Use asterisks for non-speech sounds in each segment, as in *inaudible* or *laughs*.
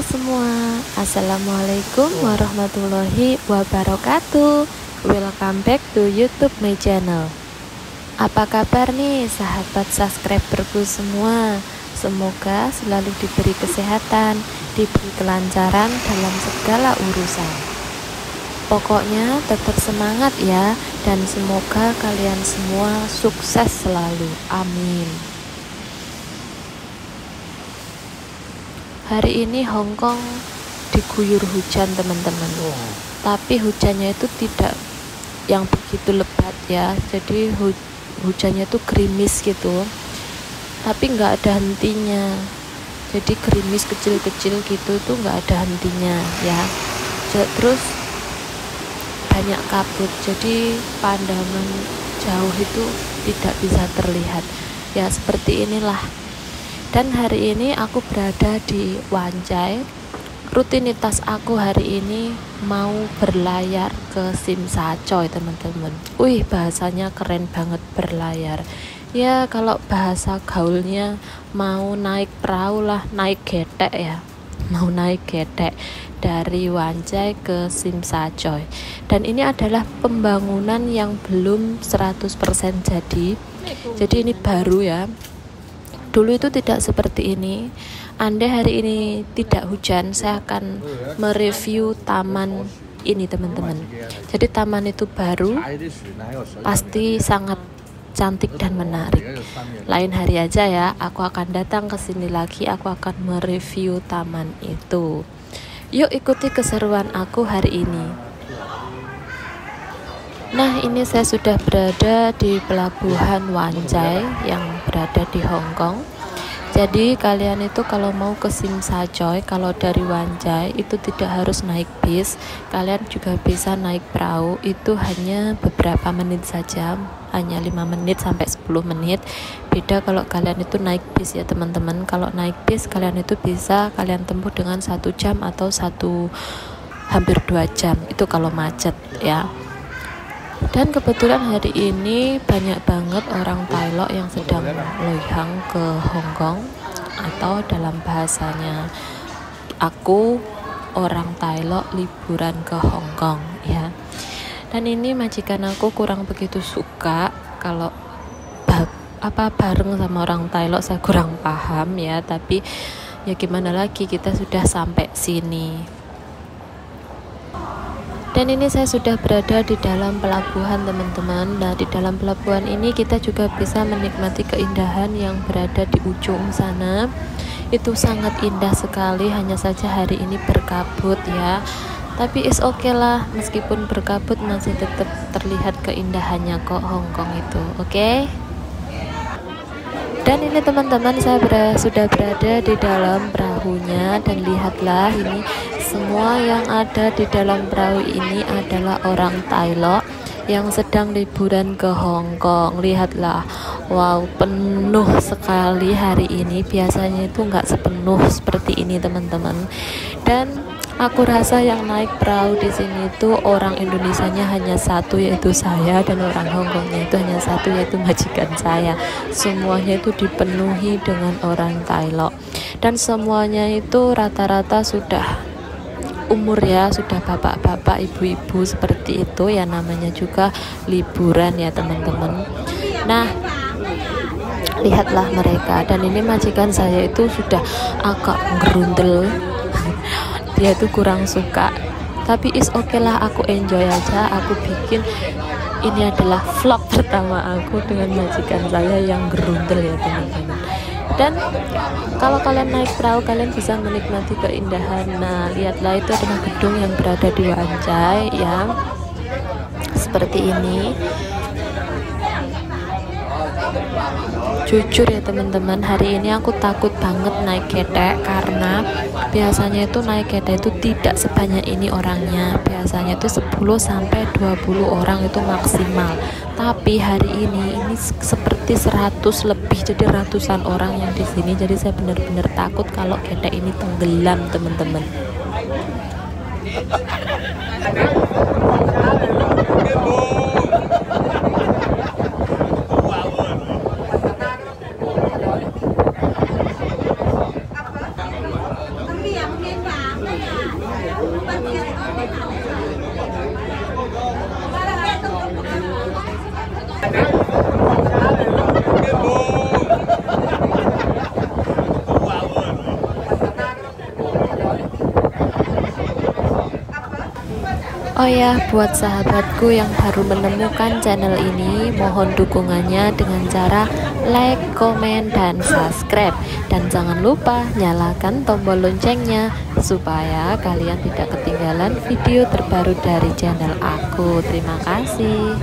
Semua, Assalamualaikum warahmatullahi wabarakatuh. Welcome back to youtube my channel. Apa kabar nih sahabat subscriberku semua? Semoga selalu diberi kesehatan, diberi kelancaran dalam segala urusan. Pokoknya tetap semangat ya Dan semoga kalian semua sukses selalu. Amin Hari ini Hong Kong diguyur hujan teman-teman. Tapi hujannya itu tidak yang begitu lebat ya. Jadi hu hujannya itu gerimis gitu. Tapi nggak ada hentinya. Jadi gerimis kecil-kecil gitu tuh nggak ada hentinya ya. Terus banyak kabut. Jadi pandangan jauh itu tidak bisa terlihat. Ya seperti inilah dan hari ini aku berada di Wanjai rutinitas aku hari ini mau berlayar ke Simsacoy teman-teman. Wih bahasanya keren banget berlayar. Ya kalau bahasa gaulnya mau naik perahu lah naik getek ya. Mau naik getek dari Wanjai ke Simsacoy dan ini adalah pembangunan yang belum 100% jadi. Jadi ini baru ya dulu itu tidak seperti ini. Anda hari ini tidak hujan saya akan mereview taman ini teman-teman. Jadi taman itu baru pasti sangat cantik dan menarik. Lain hari aja ya aku akan datang ke sini lagi aku akan mereview taman itu. Yuk ikuti keseruan aku hari ini Nah, ini saya sudah berada di pelabuhan Wanjai yang berada di Hong Kong. Jadi kalian itu kalau mau ke Sim Sajoy, kalau dari Wanjai itu tidak harus naik bis, kalian juga bisa naik perahu. Itu hanya beberapa menit saja, hanya 5 menit sampai 10 menit. Beda kalau kalian itu naik bis ya teman-teman. Kalau naik bis kalian itu bisa kalian tempuh dengan satu jam atau satu hampir dua jam. Itu kalau macet ya dan kebetulan hari ini banyak banget orang Thailand yang sedang loihang ke Hong Kong atau dalam bahasanya aku orang Thailand liburan ke Hong Kong ya. Dan ini majikan aku kurang begitu suka kalau apa bareng sama orang Thailand saya kurang paham ya. Tapi ya gimana lagi kita sudah sampai sini dan ini saya sudah berada di dalam pelabuhan teman-teman. Nah di dalam pelabuhan ini kita juga bisa menikmati keindahan yang berada di ujung sana. Itu sangat indah sekali hanya saja hari ini berkabut ya. Tapi is oke okay lah meskipun berkabut masih tetap terlihat keindahannya kok Hongkong itu oke? Okay? dan ini teman-teman saya sudah berada di dalam perahunya. Dan lihatlah ini semua yang ada di dalam perahu ini adalah orang Thailand yang sedang liburan ke Hong Kong. Lihatlah, wow, penuh sekali hari ini. Biasanya itu nggak sepenuh seperti ini, teman-teman. Dan aku rasa yang naik perahu di sini itu orang Indonesia-nya hanya satu yaitu saya dan orang Hong Kongnya itu hanya satu yaitu majikan saya. Semuanya itu dipenuhi dengan orang Thailand dan semuanya itu rata-rata sudah umur ya sudah bapak-bapak ibu-ibu seperti itu ya namanya juga liburan ya teman-teman. Nah lihatlah mereka. Dan ini majikan saya itu sudah agak gerundel *laughs* dia itu kurang suka. Tapi is oke okay lah aku enjoy aja. Aku bikin ini adalah vlog pertama aku dengan majikan saya yang gerundel ya teman-teman dan kalau kalian naik perahu kalian bisa menikmati keindahan. Nah lihatlah itu adalah gedung yang berada di Wanjai ya. Seperti ini jujur ya teman-teman. Hari ini aku takut banget naik ketek karena biasanya itu naik ketek itu tidak sebanyak ini orangnya. Biasanya itu 10 sampai 20 orang itu maksimal. Tapi hari ini ini seperti 100 lebih jadi ratusan orang yang di sini. Jadi saya benar-benar takut kalau ketek ini tenggelam teman-teman Oh ya, buat sahabatku yang baru menemukan channel ini, mohon dukungannya dengan cara like, komen, dan subscribe. Dan jangan lupa nyalakan tombol loncengnya supaya kalian tidak ketinggalan video terbaru dari channel aku. Terima kasih.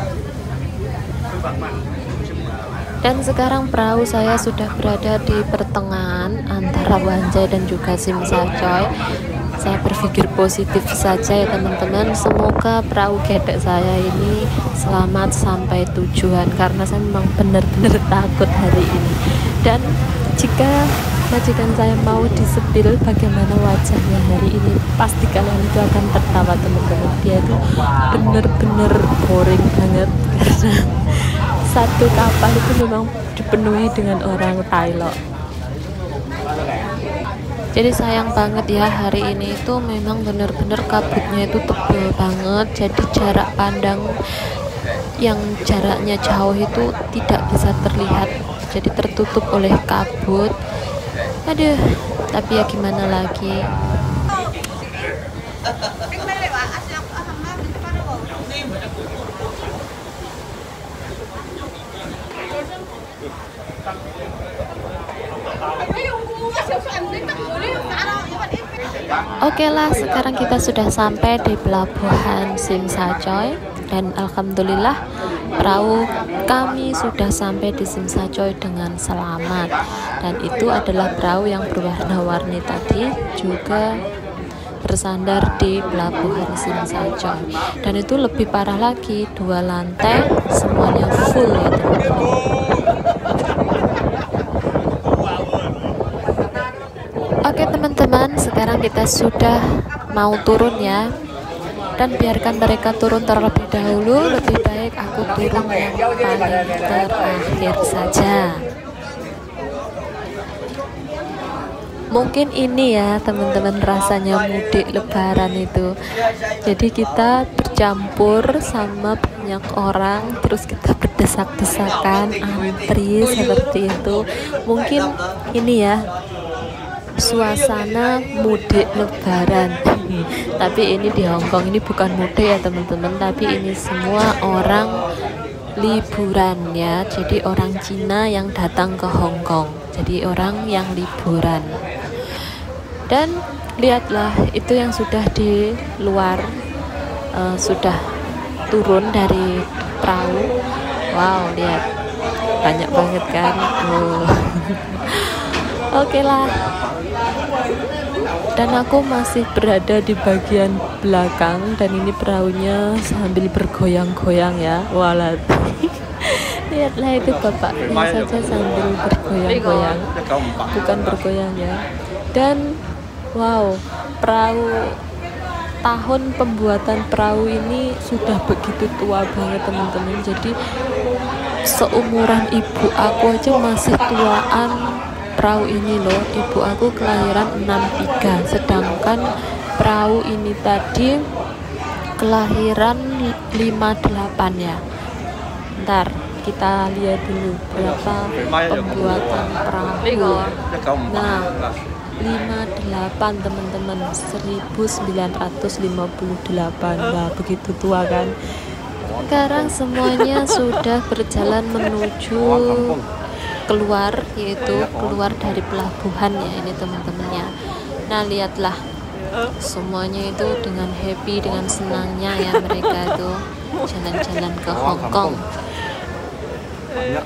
Dan sekarang perahu saya sudah berada di pertengahan antara Wanjai dan juga Simsacoy saya berpikir positif saja ya teman-teman. Semoga perahu gedek saya ini selamat sampai tujuan karena saya memang benar-benar *laughs* takut hari ini. Dan jika majikan saya mau disebil bagaimana wajahnya hari ini? Pasti kalian itu akan tertawa teman-teman. Dia itu benar-benar boring banget. *laughs* Karena satu kapal itu memang dipenuhi dengan orang Thailand jadi sayang banget ya hari ini itu memang benar-benar kabutnya itu tebal banget. Jadi jarak pandang yang jaraknya jauh itu tidak bisa terlihat. Jadi tertutup oleh kabut. Aduh tapi ya gimana lagi Oke okay lah, sekarang kita sudah sampai di pelabuhan Simsacoy dan alhamdulillah perahu kami sudah sampai di Simsacoy dengan selamat. Dan itu adalah perahu yang berwarna-warni tadi juga bersandar di pelabuhan Simsacoy. Dan itu lebih parah lagi, dua lantai semuanya full ya teman-teman. Oke teman-teman, sekarang kita sudah mau turun ya. Dan biarkan mereka turun terlebih dahulu, lebih baik aku turun yang paling terakhir saja. Mungkin ini ya teman-teman rasanya mudik lebaran itu. Jadi kita bercampur sama banyak orang, terus kita berdesak-desakan, antri seperti itu. Mungkin ini ya suasana mudik lebaran. *laughs* Tapi ini di Hongkong ini bukan mudik ya teman-teman. Tapi ini semua orang liburan ya. Jadi orang Cina yang datang ke Hongkong jadi orang yang liburan. Dan lihatlah itu yang sudah di luar uh, sudah turun dari perahu. Wow lihat. Banyak banget kan? Oh. *laughs* oke okay lah dan aku masih berada di bagian belakang dan ini perahunya sambil bergoyang-goyang ya. Walat *laughs* lihatlah itu bapaknya saja sambil bergoyang-goyang. Bukan bergoyang ya. Dan wow perahu tahun pembuatan perahu ini sudah begitu tua banget teman-teman. Jadi seumuran ibu aku aja masih tuaan perahu ini loh ibu aku kelahiran 63 sedangkan perahu ini tadi kelahiran 58 ya. Ntar kita lihat dulu berapa pembuatan perahu nah 58 teman-teman. 1958 nah begitu tua kan? Sekarang semuanya sudah berjalan menuju keluar yaitu keluar dari pelabuhan ya ini teman-temannya nah lihatlah semuanya itu dengan happy dengan senangnya ya mereka itu. *laughs* Jalan-jalan ke Hong Kong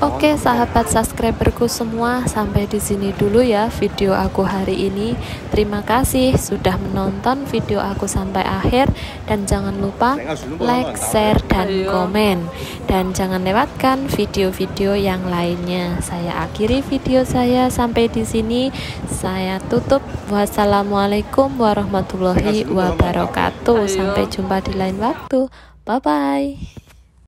Oke sahabat subscriberku semua sampai di sini dulu ya video aku hari ini. Terima kasih sudah menonton video aku sampai akhir dan jangan lupa like share dan komen. Dan jangan lewatkan video-video yang lainnya. Saya akhiri video saya sampai di sini. Saya tutup. Wassalamualaikum warahmatullahi wabarakatuh. Sampai jumpa di lain waktu. Bye bye